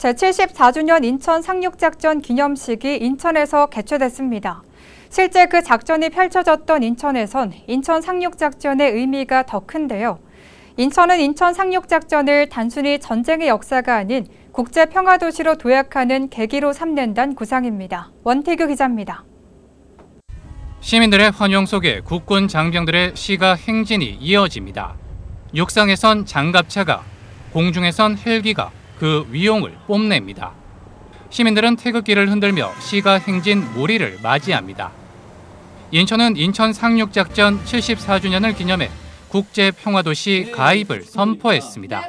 제74주년 인천 상륙작전 기념식이 인천에서 개최됐습니다. 실제 그 작전이 펼쳐졌던 인천에선 인천 상륙작전의 의미가 더 큰데요. 인천은 인천 상륙작전을 단순히 전쟁의 역사가 아닌 국제평화도시로 도약하는 계기로 삼는다는 구상입니다. 원태규 기자입니다. 시민들의 환영 속에 국군 장병들의 시가 행진이 이어집니다. 육상에선 장갑차가, 공중에선 헬기가 그 위용을 뽐냅니다. 시민들은 태극기를 흔들며 시가 행진 무리를 맞이합니다. 인천은 인천 상륙작전 74주년을 기념해 국제평화도시 가입을 선포했습니다.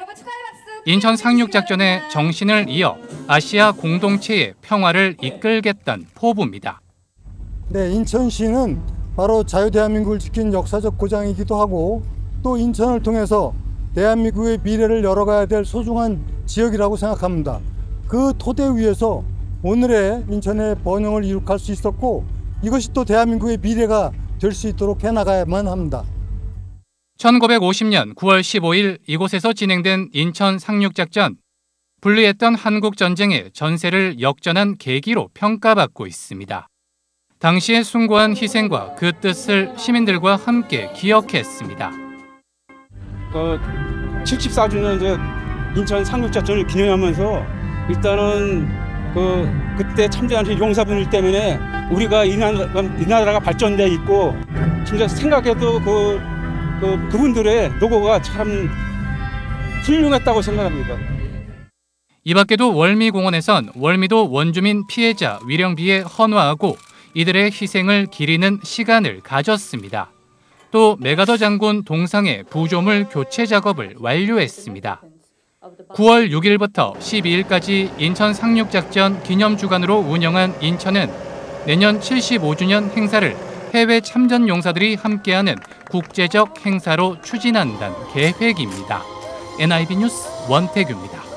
인천 상륙작전의 정신을 이어 아시아 공동체의 평화를 이끌겠다는 포부입니다. 네, 인천시는 바로 자유대한민국을 지킨 역사적 고장이기도 하고 또 인천을 통해서 대한민국의 미래를 열어가야 될 소중한 지역이라고 생각합니다. 그 토대 위에서 오늘의 인천의 번영을 이룩할 수 있었고 이것이 또 대한민국의 미래가 될 수 있도록 해나가야만 합니다. 1950년 9월 15일 이곳에서 진행된 인천 상륙작전. 분리했던 한국 전쟁의 전세를 역전한 계기로 평가받고 있습니다. 당시의 숭고한 희생과 그 뜻을 시민들과 함께 기억했습니다. 그 74주년 이제 인천 상륙작전을 기념하면서 일단은 그 그때 참전하신 용사분들 때문에 우리가 이, 나라, 이 나라가 발전돼 있고 진짜 생각해도 그, 그 그분들의 노고가 참 훌륭했다고 생각합니다. 이 밖에도 월미공원에선 월미도 원주민 피해자 위령비에 헌화하고 이들의 희생을 기리는 시간을 가졌습니다. 또 메가더 장군 동상의 부조물 교체 작업을 완료했습니다. 9월 6일부터 12일까지 인천 상륙작전 기념주간으로 운영한 인천은 내년 75주년 행사를 해외 참전 용사들이 함께하는 국제적 행사로 추진한다는 계획입니다. NIB 뉴스 원태규입니다.